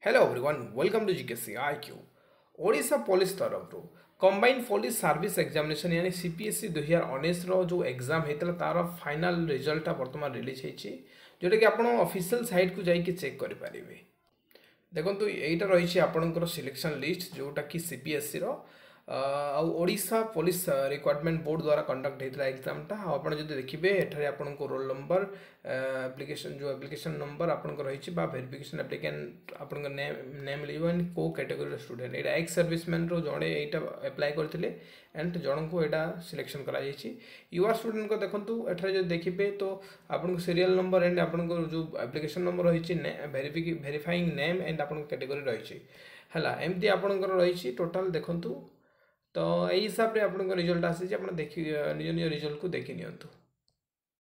Hello everyone, welcome to GKC IQ. Odisha police ତରଫରୁ combine police service examination ୟାନି C P S C ଦୁଇହଜାର ଉଣେଇଶର ଯେଉଁ exam ହେଇଥିଲା ତା'ର ଫାଇନାଲ୍ ରେଜଲ୍ଟଟା ବର୍ତ୍ତମାନ ରିଲିଜ୍ ହେଇଛି ଯେଉଁଟାକି ଆପଣ ଅଫିସିଆଲ୍ ସାଇଟ୍କୁ ଯାଇକି ଚେକ୍ କରିପାରିବେ ଦେଖନ୍ତୁ ଏଇଟା ରହିଛି ଆପଣଙ୍କର ସିଲେକ୍ସନ୍ ଲିଷ୍ଟ ଯେଉଁଟାକି ସି ପି ଏସ୍ ସିର ଆଉ ଓଡ଼ିଶା ପୋଲିସ ରିକ୍ରୁଟମେଣ୍ଟ ବୋର୍ଡ଼ ଦ୍ୱାରା କଣ୍ଡକ୍ଟ ହେଇଥିଲା ଏକ୍ଜାମଟା ଆଉ ଆପଣ ଯଦି ଦେଖିବେ ଏଠାରେ ଆପଣଙ୍କୁ ରୋଲ୍ ନମ୍ବର ଆପ୍ଲିକେସନ୍ ଯେଉଁ ଆପ୍ଲିକେସନ୍ ନମ୍ବର ଆପଣଙ୍କର ରହିଛି ବା ଭେରିଫିକେସନ୍ ଆପ୍ଲିକାଣ୍ଟ ଆପଣଙ୍କ ନେମ୍ ନେମ୍ ମିଳିବ ଆଣ୍ଡ କେଉଁ କାଟେଗୋରିର ଷ୍ଟୁଡେଣ୍ଟ ଏଇଟା ଏକ୍ସ ସର୍ଭିସମ୍ୟାନ୍ରୁ ଜଣେ ଏଇଟା ଆପ୍ଲାଏ କରିଥିଲେ ଆଣ୍ଡ ଜଣଙ୍କୁ ଏଇଟା ସିଲେକ୍ସନ୍ କରାଯାଇଛି ୟୁଆର୍ ଷ୍ଟୁଡେଣ୍ଟଙ୍କ ଦେଖନ୍ତୁ ଏଠାରେ ଯଦି ଦେଖିବେ ତ ଆପଣଙ୍କୁ ସିରିଆଲ୍ ନମ୍ବର ଆଣ୍ଡ ଆପଣଙ୍କର ଯେଉଁ ଆପ୍ଲିକେସନ୍ ନମ୍ବର ରହିଛି ଭେରିଫିକି ଭେରିଫାଇଂ ନେମ୍ ଆଣ୍ଡ ଆପଣଙ୍କ କାଟେଗୋରି ରହିଛି ହେଲା ଏମିତି ଆପଣଙ୍କର ରହିଛି ଟୋଟାଲ୍ ଦେଖନ୍ତୁ तो यही हिसाब से आपको रिजल्ट आज निज निज रिजल्ट को देखनी